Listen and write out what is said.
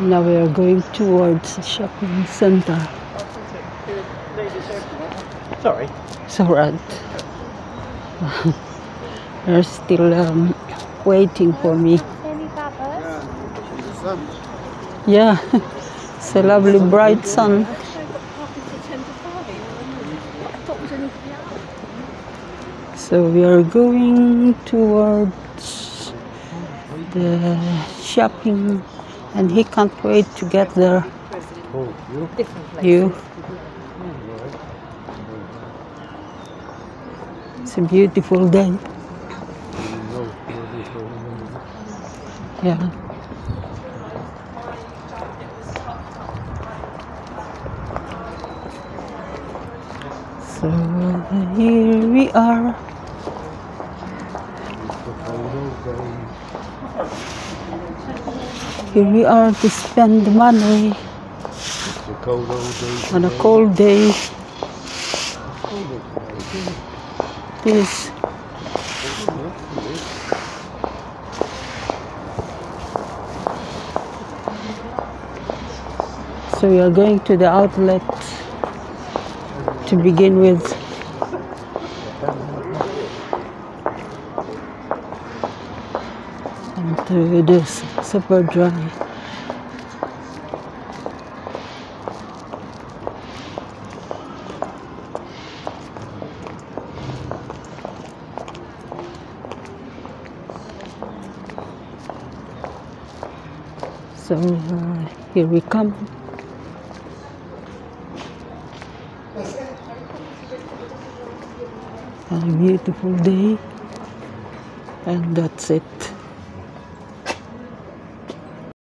Now we are going towards the shopping center. Sorry. It's alright. They're still um, waiting for me. Yeah, it's a lovely bright sun. So we are going towards the shopping and he can't wait to get there. Oh, you? You. It's a beautiful day. Yeah. So here we are. Here we are to spend money a on a cold day. This So we are going to the outlet to begin with. And to this Superdry. So uh, here we come. A beautiful day, and that's it.